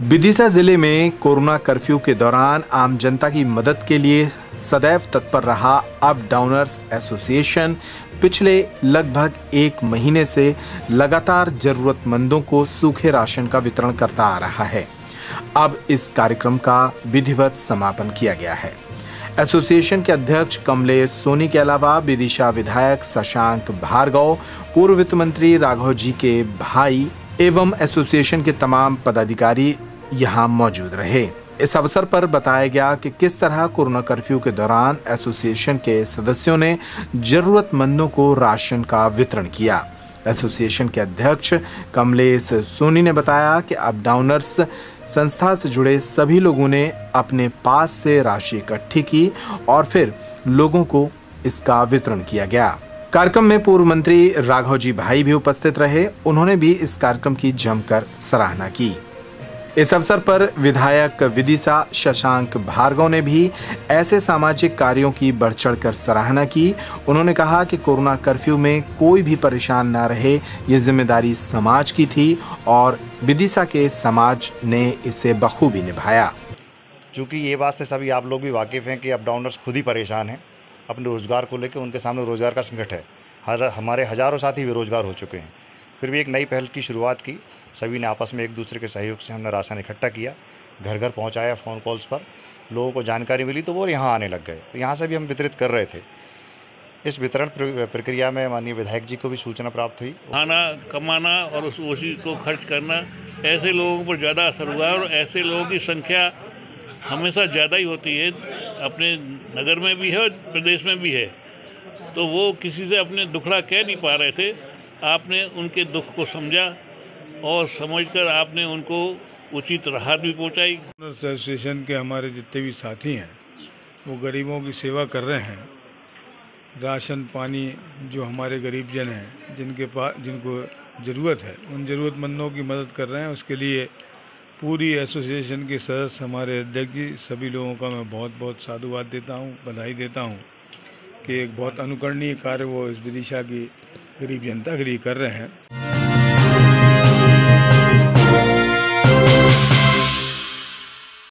विदिशा ज़िले में corona curfew के दौरान आम जनता की मदद के लिए सदैव तत्पर रहा अप डाउनर्स एसोसिएशन। पिछले लगभग एक महीने से लगातार जरूरतमंदों को सूखे राशन का वितरण करता आ रहा है। अब इस कार्यक्रम का विधिवत समापन किया गया है। एसोसिएशन के अध्यक्ष कमलेश सोनी के अलावा विदिशा विधायक शशांक भार्गव, पूर्व वित्त मंत्री राघव जी के भाई एवं एसोसिएशन के तमाम पदाधिकारी यहाँ मौजूद रहे। इस अवसर पर बताया गया कि किस तरह कोरोना कर्फ्यू के दौरान एसोसिएशन के सदस्यों ने जरूरतमंदों को राशन का वितरण किया। एसोसिएशन के अध्यक्ष कमलेश सोनी ने बताया कि अप डाउनर्स संस्था से जुड़े सभी लोगों ने अपने पास से राशि इकट्ठी की और फिर लोगों को इसका वितरण किया गया। कार्यक्रम में पूर्व मंत्री राघव जी भाई भी उपस्थित रहे। उन्होंने भी इस कार्यक्रम की जमकर सराहना की। इस अवसर पर विधायक विदिशा शशांक भार्गव ने भी ऐसे सामाजिक कार्यों की बढ़ चढ़कर सराहना की। उन्होंने कहा कि कोरोना कर्फ्यू में कोई भी परेशान ना रहे, ये ज़िम्मेदारी समाज की थी और विदिशा के समाज ने इसे बखूबी निभाया। चूँकि ये बात से सभी आप लोग भी वाकिफ़ हैं कि अप डाउनर्स खुद ही परेशान हैं, अपने रोज़गार को लेकर उनके सामने रोज़गार का संकट है। हर, हमारे हज़ारों साथी बेरोज़गार हो चुके हैं। फिर भी एक नई पहल की शुरुआत की। सभी ने आपस में एक दूसरे के सहयोग से हमने राशन इकट्ठा किया। घर घर पहुँचाया फ़ोन कॉल्स पर। लोगों को जानकारी मिली तो वो यहाँ आने लग गए। तो यहाँ से भी हम वितरित कर रहे थे। इस वितरण प्रक्रिया में माननीय विधायक जी को भी सूचना प्राप्त हुई। खाना कमाना और उस, उसी को खर्च करना, ऐसे लोगों पर ज़्यादा असर हुआ और ऐसे लोगों की संख्या हमेशा ज़्यादा ही होती है। अपने नगर में भी है और प्रदेश में भी है। तो वो किसी से अपने दुखड़ा कह नहीं पा रहे थे। आपने उनके दुख को समझा। और समझकर आपने उनको उचित राहत भी पहुंचाई। एसोसिएशन के हमारे जितने भी साथी हैं, वो गरीबों की सेवा कर रहे हैं। राशन, पानी, जो हमारे गरीब जन हैं, जिनके पास जिनको ज़रूरत है, उन ज़रूरतमंदों की मदद कर रहे हैं। उसके लिए पूरी एसोसिएशन के सदस्य, हमारे अध्यक्ष जी, सभी लोगों का मैं बहुत बहुत साधुवाद देता हूँ, बधाई देता हूँ कि एक बहुत अनुकरणीय कार्य वो इस विदिशा की गरीब जनता के लिए कर रहे हैं।